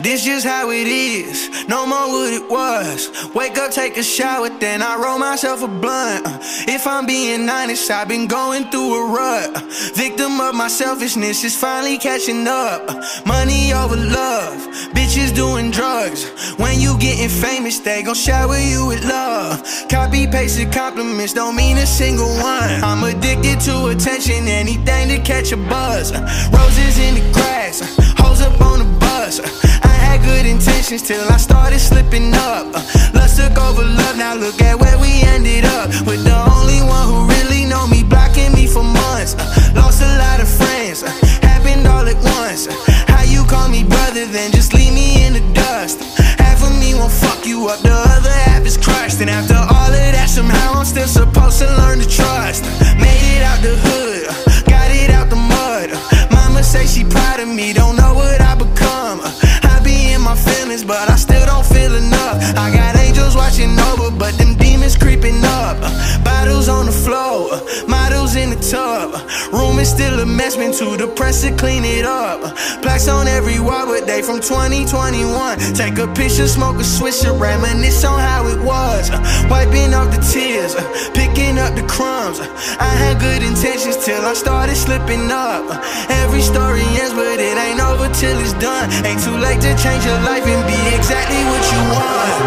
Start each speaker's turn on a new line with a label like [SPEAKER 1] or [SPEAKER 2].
[SPEAKER 1] This just how it is, no more what it was. Wake up, take a shower, then I roll myself a blunt. Uh, if I'm being honest, I've been going through a rut. Victim of my selfishness is finally catching up. Money over love, bitches doing drugs. When you getting famous, they gon' shower you with love. Copy pasted compliments don't mean a single one. I'm addicted to attention, anything to catch a buzz. Roses in the grass, hoes up on intentions till I started slipping up. Uh, lust took over love, now look at where we ended up. With the only one who really know me, blocking me for months. Uh, lost a lot of friends, uh, happened all at once. Uh, how you call me brother, then just leave me in the dust. Half of me won't fuck you up, the other half is crushed. And after all of that, somehow I'm still supposed to learn to trust. Uh, made it out the hood, uh, got it out the mud. Mama say she proud of me, don't know what I become but I still don't feel enough. I got angels watching over, but them demons creeping up. Bottles on the floor, models in the tub. Room is still a mess, been too depressed to clean it up. Plaques on every wall, but they from 2021. Take a picture, smoke a swisher, reminisce on how it was. Wiping off the tears, picking up the crumbs. I had good intentions till I started slipping up. Every story ends, but it till it's done. Ain't too late to change your life and be exactly what you want.